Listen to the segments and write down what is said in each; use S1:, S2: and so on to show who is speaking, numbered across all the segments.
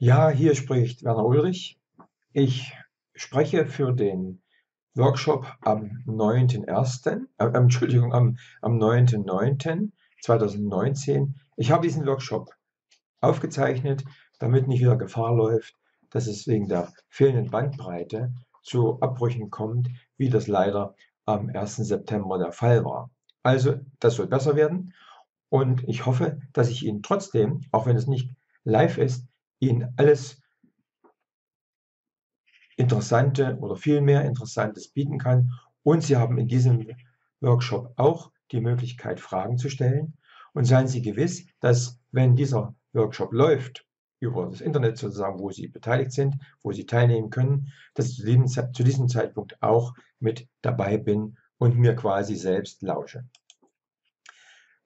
S1: Ja, hier spricht Werner Ulrich. Ich spreche für den Workshop am 9.1., äh, Entschuldigung, am, am 9.9.2019. Ich habe diesen Workshop aufgezeichnet, damit nicht wieder Gefahr läuft, dass es wegen der fehlenden Bandbreite zu Abbrüchen kommt, wie das leider am 1. September der Fall war. Also, das soll besser werden und ich hoffe, dass ich Ihnen trotzdem, auch wenn es nicht live ist, Ihnen alles Interessante oder viel mehr Interessantes bieten kann. Und Sie haben in diesem Workshop auch die Möglichkeit, Fragen zu stellen. Und seien Sie gewiss, dass wenn dieser Workshop läuft, über das Internet sozusagen, wo Sie beteiligt sind, wo Sie teilnehmen können, dass ich zu diesem, zu diesem Zeitpunkt auch mit dabei bin und mir quasi selbst lausche.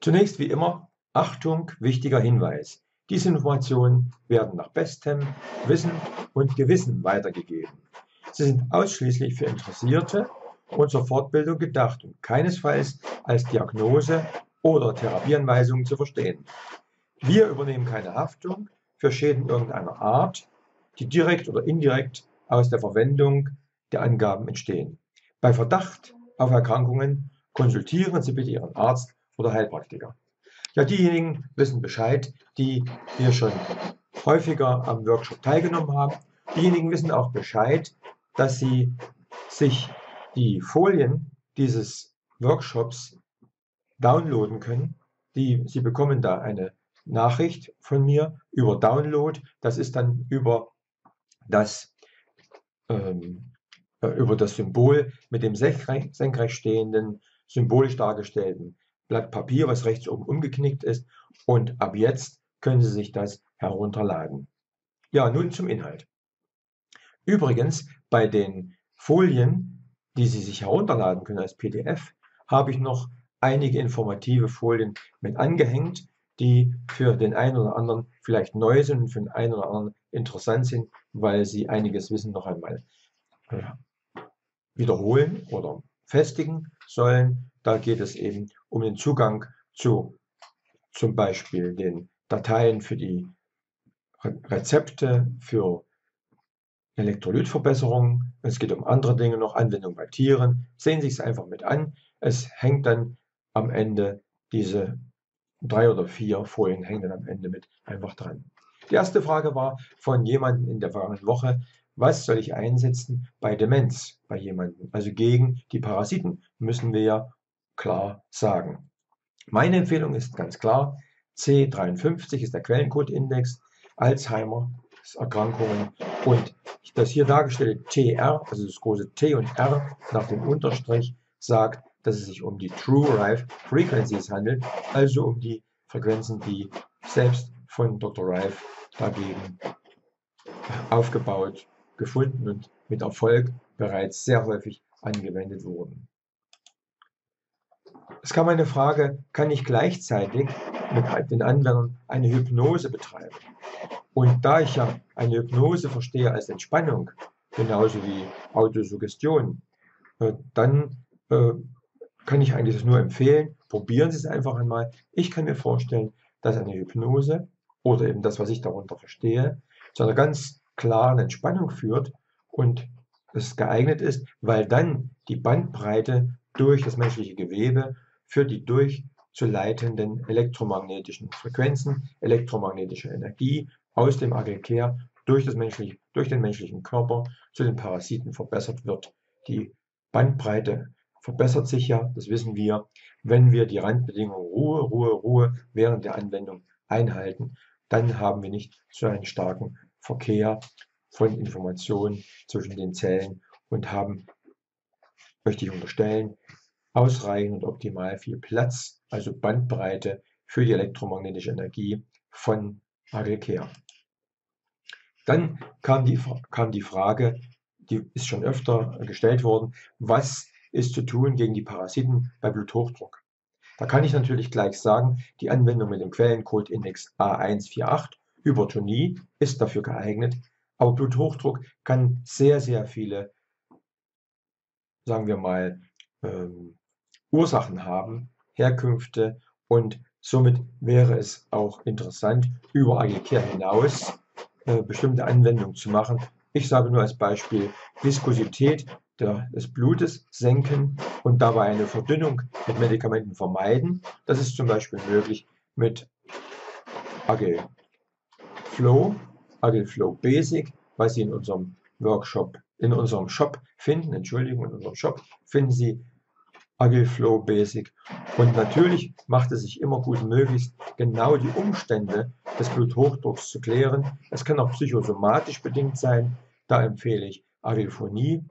S1: Zunächst wie immer, Achtung, wichtiger Hinweis. Diese Informationen werden nach bestem Wissen und Gewissen weitergegeben. Sie sind ausschließlich für Interessierte und zur Fortbildung gedacht und keinesfalls als Diagnose oder Therapieanweisung zu verstehen. Wir übernehmen keine Haftung für Schäden irgendeiner Art, die direkt oder indirekt aus der Verwendung der Angaben entstehen. Bei Verdacht auf Erkrankungen konsultieren Sie bitte Ihren Arzt oder Heilpraktiker. Ja, diejenigen wissen Bescheid, die hier schon häufiger am Workshop teilgenommen haben. Diejenigen wissen auch Bescheid, dass sie sich die Folien dieses Workshops downloaden können. Die, sie bekommen da eine Nachricht von mir über Download. Das ist dann über das, ähm, äh, über das Symbol mit dem senkrecht, senkrecht stehenden, symbolisch dargestellten Blatt Papier, was rechts oben umgeknickt ist. Und ab jetzt können Sie sich das herunterladen. Ja, nun zum Inhalt. Übrigens, bei den Folien, die Sie sich herunterladen können als PDF, habe ich noch einige informative Folien mit angehängt, die für den einen oder anderen vielleicht neu sind und für den einen oder anderen interessant sind, weil sie einiges Wissen noch einmal wiederholen oder festigen sollen. Da geht es eben um den Zugang zu zum Beispiel den Dateien für die Rezepte, für Elektrolytverbesserung. Es geht um andere Dinge noch, Anwendung bei Tieren. Sehen Sie es einfach mit an. Es hängt dann am Ende diese drei oder vier Folien hängen dann am Ende mit einfach dran. Die erste Frage war von jemandem in der vergangenen Woche, was soll ich einsetzen bei Demenz bei jemandem? Also gegen die Parasiten müssen wir ja klar sagen. Meine Empfehlung ist ganz klar, C53 ist der Quellencode-Index, Alzheimer Erkrankungen und das hier dargestellte TR, also das große T und R nach dem Unterstrich, sagt, dass es sich um die True Rife Frequencies handelt, also um die Frequenzen, die selbst von Dr. Rife dagegen aufgebaut, gefunden und mit Erfolg bereits sehr häufig angewendet wurden. Es kam eine Frage, kann ich gleichzeitig mit den Anwendern eine Hypnose betreiben? Und da ich ja eine Hypnose verstehe als Entspannung, genauso wie Autosuggestion, äh, dann äh, kann ich eigentlich das nur empfehlen. Probieren Sie es einfach einmal. Ich kann mir vorstellen, dass eine Hypnose oder eben das, was ich darunter verstehe, zu einer ganz klaren Entspannung führt und es geeignet ist, weil dann die Bandbreite durch das menschliche Gewebe für die durchzuleitenden elektromagnetischen Frequenzen, elektromagnetische Energie aus dem Aggregat durch, durch den menschlichen Körper zu den Parasiten verbessert wird. Die Bandbreite verbessert sich ja, das wissen wir, wenn wir die Randbedingungen Ruhe, Ruhe, Ruhe während der Anwendung einhalten, dann haben wir nicht so einen starken Verkehr von Informationen zwischen den Zellen und haben, möchte ich unterstellen, ausreichend und optimal viel Platz, also Bandbreite für die elektromagnetische Energie von Aggregat. Dann kam die, kam die Frage, die ist schon öfter gestellt worden, was ist zu tun gegen die Parasiten bei Bluthochdruck? Da kann ich natürlich gleich sagen, die Anwendung mit dem Quellencode-Index A148 Hypertonie ist dafür geeignet, aber Bluthochdruck kann sehr, sehr viele, sagen wir mal, ähm, Ursachen haben, Herkünfte und somit wäre es auch interessant, über Agilcare hinaus äh, bestimmte Anwendungen zu machen. Ich sage nur als Beispiel Viskosität der, des Blutes senken und dabei eine Verdünnung mit Medikamenten vermeiden. Das ist zum Beispiel möglich mit Agile Flow, Agile Flow Basic, was Sie in unserem Workshop, in unserem Shop finden. Entschuldigung, in unserem Shop finden Sie Agile Flow Basic. Und natürlich macht es sich immer gut, möglichst genau die Umstände des Bluthochdrucks zu klären. Es kann auch psychosomatisch bedingt sein. Da empfehle ich Agilphonie.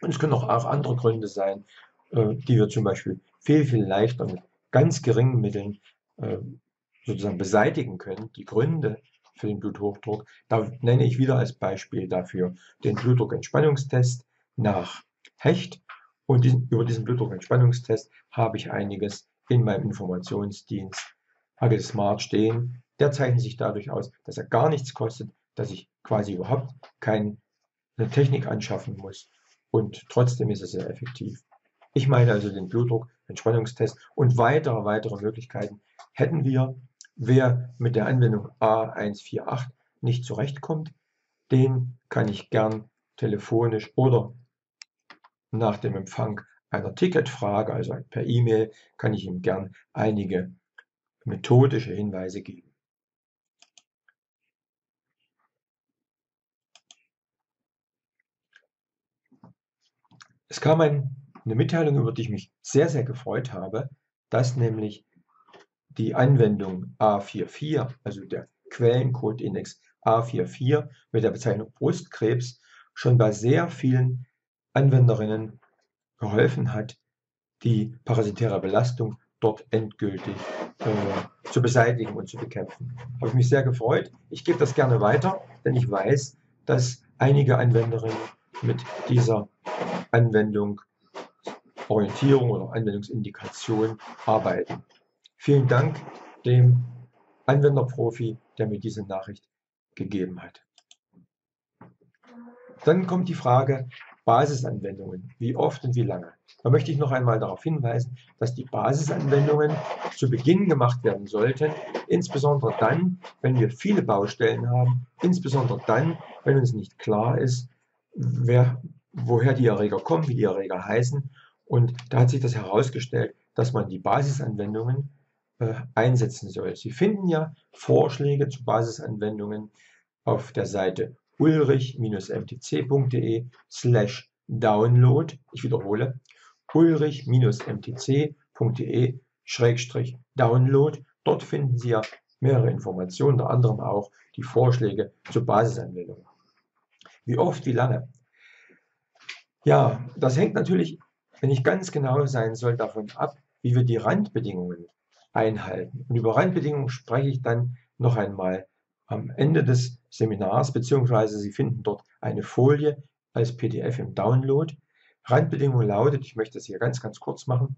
S1: Und es können auch andere Gründe sein, äh, die wir zum Beispiel viel, viel leichter mit ganz geringen Mitteln äh, sozusagen beseitigen können. Die Gründe für den Bluthochdruck. Da nenne ich wieder als Beispiel dafür den Blutdruckentspannungstest nach Hecht. Und diesen, über diesen Blutdruckentspannungstest habe ich einiges in meinem Informationsdienst Hagel Smart stehen. Der zeichnet sich dadurch aus, dass er gar nichts kostet, dass ich quasi überhaupt keine Technik anschaffen muss. Und trotzdem ist er sehr effektiv. Ich meine also den Blutdruck, Entspannungstest und weitere, weitere Möglichkeiten hätten wir Wer mit der Anwendung A148 nicht zurechtkommt, den kann ich gern telefonisch oder nach dem Empfang einer Ticketfrage, also per E-Mail, kann ich ihm gern einige methodische Hinweise geben. Es kam ein, eine Mitteilung, über die ich mich sehr, sehr gefreut habe, dass nämlich die Anwendung A44, also der Quellencode-Index A44 mit der Bezeichnung Brustkrebs, schon bei sehr vielen Anwenderinnen geholfen hat, die parasitäre Belastung dort endgültig äh, zu beseitigen und zu bekämpfen. Habe ich mich sehr gefreut. Ich gebe das gerne weiter, denn ich weiß, dass einige Anwenderinnen mit dieser Anwendung Orientierung oder Anwendungsindikation arbeiten. Vielen Dank dem Anwenderprofi, der mir diese Nachricht gegeben hat. Dann kommt die Frage Basisanwendungen. Wie oft und wie lange? Da möchte ich noch einmal darauf hinweisen, dass die Basisanwendungen zu Beginn gemacht werden sollten, insbesondere dann, wenn wir viele Baustellen haben, insbesondere dann, wenn uns nicht klar ist, wer, woher die Erreger kommen, wie die Erreger heißen. Und da hat sich das herausgestellt, dass man die Basisanwendungen äh, einsetzen soll. Sie finden ja Vorschläge zu Basisanwendungen auf der Seite ulrich-mtc.de slash download. Ich wiederhole, ulrich-mtc.de schrägstrich download. Dort finden Sie ja mehrere Informationen, unter anderem auch die Vorschläge zur Basisanwendung. Wie oft, wie lange? Ja, das hängt natürlich, wenn ich ganz genau sein soll, davon ab, wie wir die Randbedingungen einhalten. Und über Randbedingungen spreche ich dann noch einmal am Ende des Seminars, beziehungsweise Sie finden dort eine Folie als PDF im Download. Randbedingung lautet, ich möchte das hier ganz, ganz kurz machen,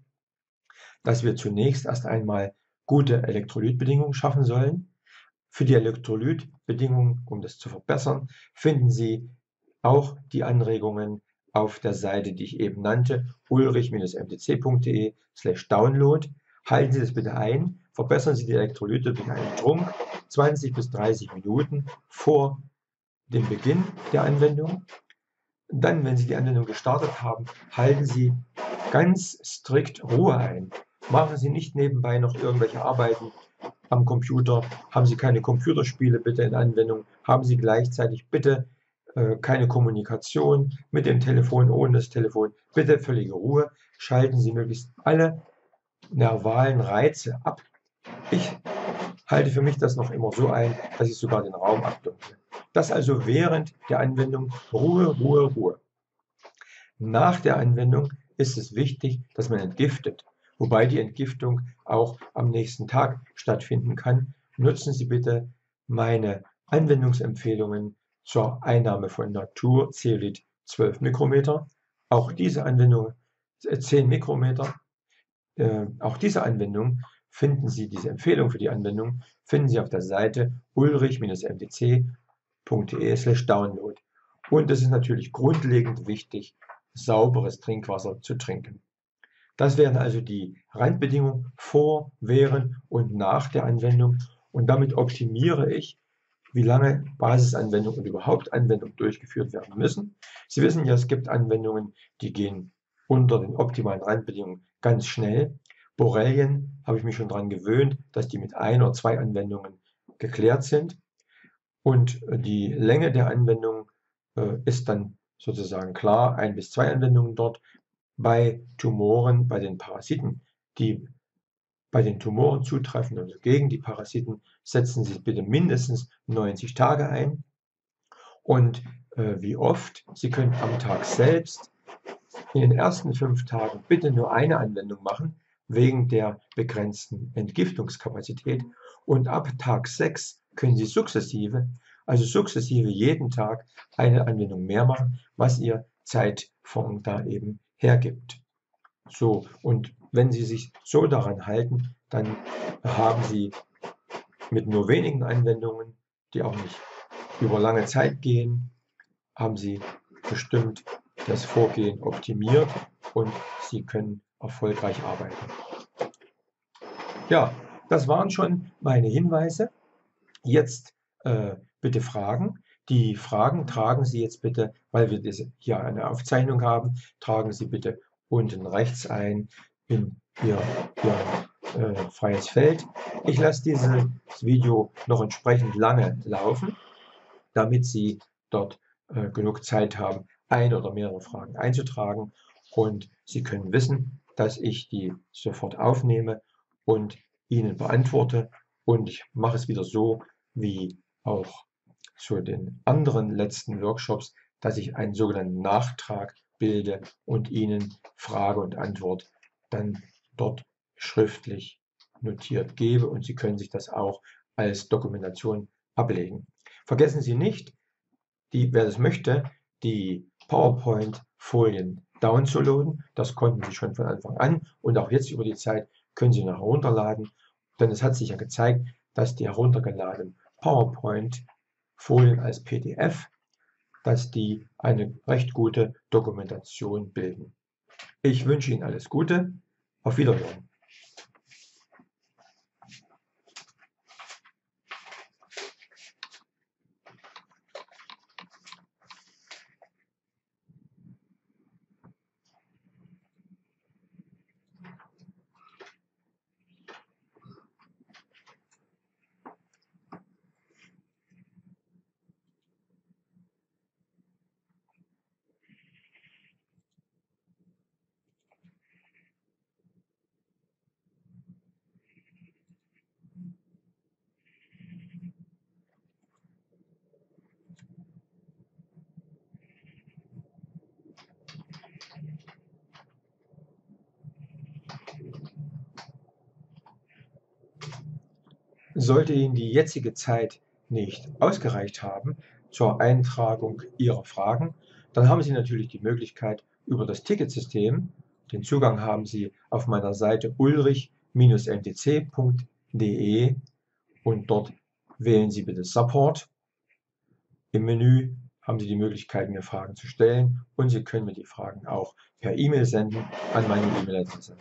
S1: dass wir zunächst erst einmal gute Elektrolytbedingungen schaffen sollen. Für die Elektrolytbedingungen, um das zu verbessern, finden Sie auch die Anregungen auf der Seite, die ich eben nannte, ulrich-mtc.de slash download. Halten Sie das bitte ein, verbessern Sie die Elektrolyte durch einen Trunk 20 bis 30 Minuten vor dem Beginn der Anwendung. Dann, wenn Sie die Anwendung gestartet haben, halten Sie ganz strikt Ruhe ein. Machen Sie nicht nebenbei noch irgendwelche Arbeiten am Computer. Haben Sie keine Computerspiele bitte in Anwendung. Haben Sie gleichzeitig bitte äh, keine Kommunikation mit dem Telefon, ohne das Telefon. Bitte völlige Ruhe. Schalten Sie möglichst alle nervalen Reize ab. Ich halte für mich das noch immer so ein, dass ich sogar den Raum abdunkle. Das also während der Anwendung Ruhe, Ruhe, Ruhe. Nach der Anwendung ist es wichtig, dass man entgiftet, wobei die Entgiftung auch am nächsten Tag stattfinden kann. Nutzen Sie bitte meine Anwendungsempfehlungen zur Einnahme von Natur Zeolit 12 Mikrometer. Auch diese Anwendung 10 Mikrometer äh, auch diese Anwendung finden Sie, diese Empfehlung für die Anwendung, finden Sie auf der Seite ulrich-mtc.de slash download. Und es ist natürlich grundlegend wichtig, sauberes Trinkwasser zu trinken. Das wären also die Randbedingungen vor, während und nach der Anwendung. Und damit optimiere ich wie lange Basisanwendungen und überhaupt Anwendungen durchgeführt werden müssen. Sie wissen ja, es gibt Anwendungen, die gehen unter den optimalen Randbedingungen ganz schnell. Borrelien habe ich mich schon daran gewöhnt, dass die mit ein oder zwei Anwendungen geklärt sind. Und die Länge der Anwendung äh, ist dann sozusagen klar, ein bis zwei Anwendungen dort. Bei Tumoren, bei den Parasiten, die bei den Tumoren zutreffen, also gegen die Parasiten, setzen Sie bitte mindestens 90 Tage ein. Und äh, wie oft? Sie können am Tag selbst in den ersten fünf Tagen bitte nur eine Anwendung machen, wegen der begrenzten Entgiftungskapazität. Und ab Tag 6 können Sie sukzessive, also sukzessive jeden Tag eine Anwendung mehr machen, was Ihr Zeitfonds da eben hergibt. So, und wenn Sie sich so daran halten, dann haben Sie mit nur wenigen Anwendungen, die auch nicht über lange Zeit gehen, haben Sie bestimmt das Vorgehen optimiert und Sie können erfolgreich arbeiten. Ja, das waren schon meine Hinweise. Jetzt äh, bitte Fragen. Die Fragen tragen Sie jetzt bitte, weil wir hier eine Aufzeichnung haben, tragen Sie bitte unten rechts ein in Ihr, Ihr äh, freies Feld. Ich lasse dieses Video noch entsprechend lange laufen, damit Sie dort äh, genug Zeit haben, ein oder mehrere Fragen einzutragen und Sie können wissen, dass ich die sofort aufnehme und Ihnen beantworte und ich mache es wieder so wie auch zu den anderen letzten Workshops, dass ich einen sogenannten Nachtrag bilde und Ihnen Frage und Antwort dann dort schriftlich notiert gebe und Sie können sich das auch als Dokumentation ablegen. Vergessen Sie nicht, die, wer das möchte, die PowerPoint-Folien downzuladen. Das konnten Sie schon von Anfang an und auch jetzt über die Zeit können Sie noch herunterladen. Denn es hat sich ja gezeigt, dass die heruntergeladenen PowerPoint-Folien als PDF, dass die eine recht gute Dokumentation bilden. Ich wünsche Ihnen alles Gute. Auf Wiederhören. Sollte Ihnen die jetzige Zeit nicht ausgereicht haben zur Eintragung Ihrer Fragen, dann haben Sie natürlich die Möglichkeit über das Ticketsystem, den Zugang haben Sie auf meiner Seite ulrich-mtc.de und dort wählen Sie bitte Support. Im Menü haben Sie die Möglichkeit, mir Fragen zu stellen und Sie können mir die Fragen auch per E-Mail senden an meine E-Mail-Adresse.